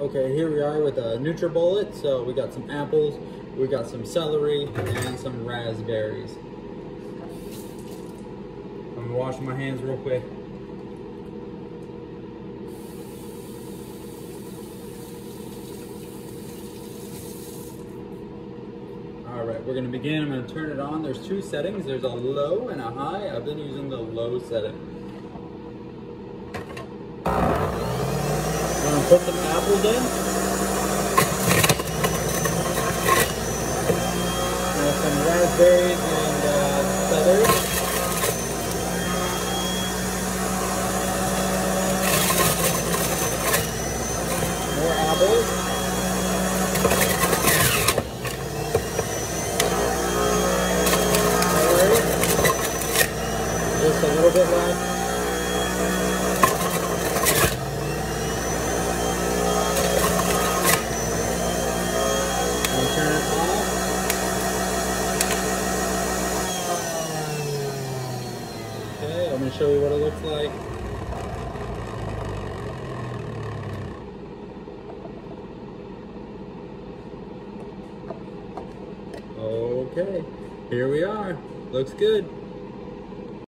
Okay, here we are with a NutriBullet. So we got some apples, we got some celery, and some raspberries. I'm gonna wash my hands real quick. All right, we're gonna begin. I'm gonna turn it on. There's two settings. There's a low and a high. I've been using the low setting. I'm gonna put some apples in. And some raspberries and uh, celery. More apples. Just a little bit left. Turn it I'm gonna show you what it looks like. Okay, here we are. Looks good.